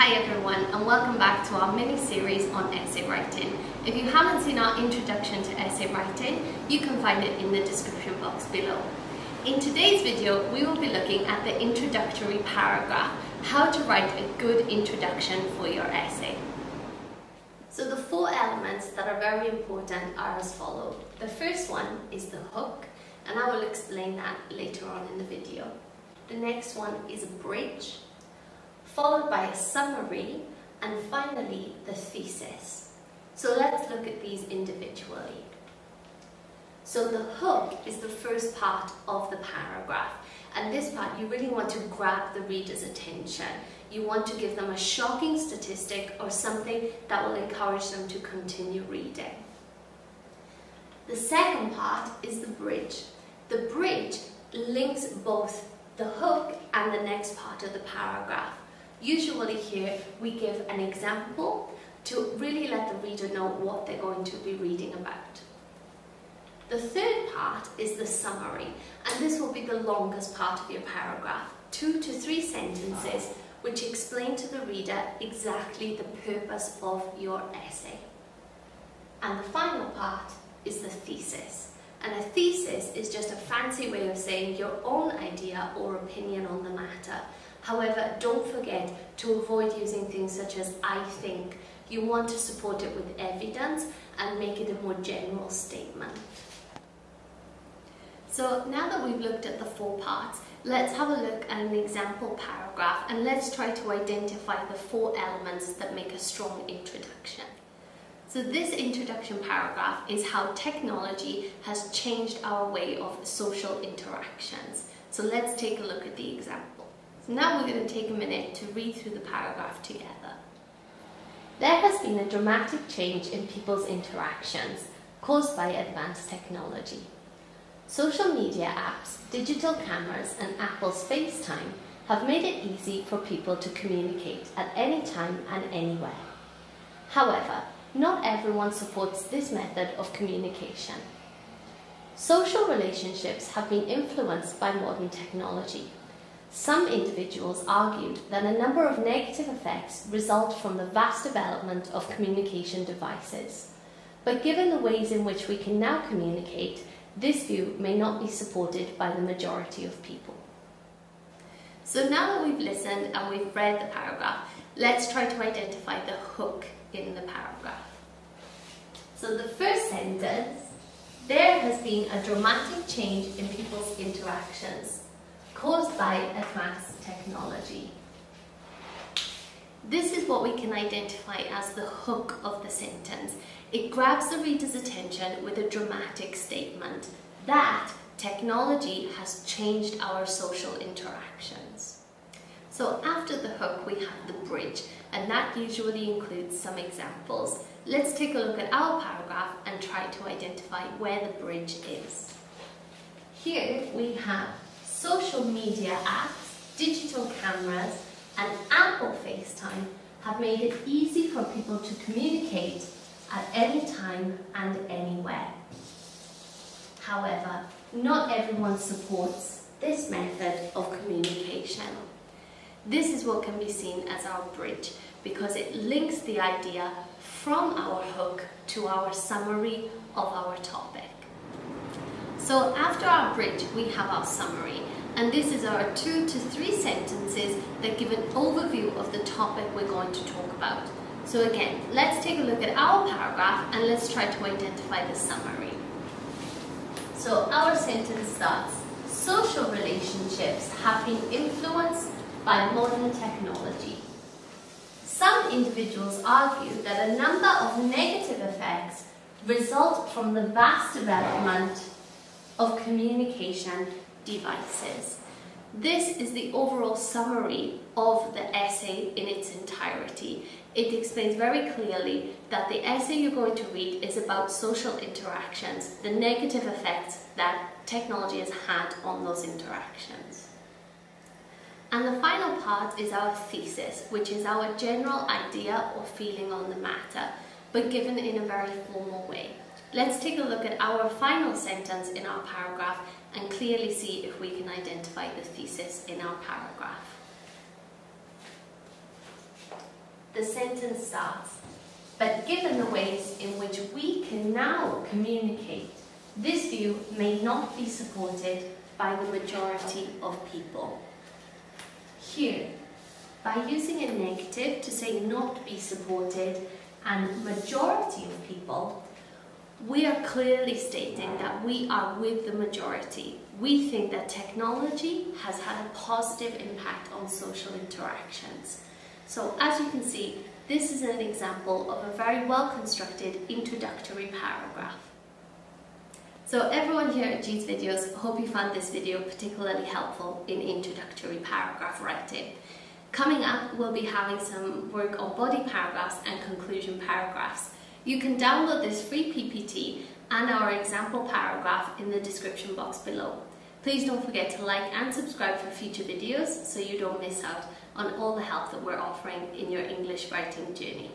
Hi everyone and welcome back to our mini-series on essay writing. If you haven't seen our introduction to essay writing, you can find it in the description box below. In today's video, we will be looking at the introductory paragraph, how to write a good introduction for your essay. So the four elements that are very important are as follows. The first one is the hook, and I will explain that later on in the video. The next one is a bridge, followed by a summary, and finally the thesis. So let's look at these individually. So the hook is the first part of the paragraph. And this part, you really want to grab the reader's attention. You want to give them a shocking statistic or something that will encourage them to continue reading. The second part is the bridge. The bridge links both the hook and the next part of the paragraph. Usually here we give an example to really let the reader know what they're going to be reading about. The third part is the summary, and this will be the longest part of your paragraph, two to three sentences which explain to the reader exactly the purpose of your essay. And the final part is the thesis. And a thesis is just a fancy way of saying your own idea or opinion on the matter. However, don't forget to avoid using things such as I think. You want to support it with evidence and make it a more general statement. So now that we've looked at the four parts, let's have a look at an example paragraph and let's try to identify the four elements that make a strong introduction. So this introduction paragraph is how technology has changed our way of social interactions. So let's take a look at the example. So now we're going to take a minute to read through the paragraph together. There has been a dramatic change in people's interactions caused by advanced technology. Social media apps, digital cameras and Apple's FaceTime have made it easy for people to communicate at any time and anywhere. However, not everyone supports this method of communication. Social relationships have been influenced by modern technology. Some individuals argued that a number of negative effects result from the vast development of communication devices. But given the ways in which we can now communicate, this view may not be supported by the majority of people. So now that we've listened and we've read the paragraph, let's try to identify the hook in the paragraph. So the first sentence, there has been a dramatic change in people's interactions caused by advanced technology. This is what we can identify as the hook of the sentence. It grabs the reader's attention with a dramatic statement that technology has changed our social interactions. So after the hook we have the bridge and that usually includes some examples. Let's take a look at our paragraph and try to identify where the bridge is. Here we have social media apps, digital cameras and Apple FaceTime have made it easy for people to communicate at any time and anywhere. However, not everyone supports this method of communication. This is what can be seen as our bridge because it links the idea from our hook to our summary of our topic. So after our bridge, we have our summary and this is our two to three sentences that give an overview of the topic we're going to talk about. So again, let's take a look at our paragraph and let's try to identify the summary. So our sentence starts, social relationships have been influenced by modern technology. Some individuals argue that a number of negative effects result from the vast development of communication devices. This is the overall summary of the essay in its entirety. It explains very clearly that the essay you're going to read is about social interactions, the negative effects that technology has had on those interactions. And the final part is our thesis, which is our general idea or feeling on the matter, but given in a very formal way. Let's take a look at our final sentence in our paragraph and clearly see if we can identify the thesis in our paragraph. the sentence starts. But given the ways in which we can now communicate, this view may not be supported by the majority of people. Here, by using a negative to say not be supported and majority of people, we are clearly stating that we are with the majority. We think that technology has had a positive impact on social interactions. So as you can see, this is an example of a very well constructed introductory paragraph. So everyone here at G's Videos, hope you found this video particularly helpful in introductory paragraph writing. Coming up, we'll be having some work on body paragraphs and conclusion paragraphs. You can download this free PPT and our example paragraph in the description box below. Please don't forget to like and subscribe for future videos so you don't miss out on all the help that we're offering in your English writing journey.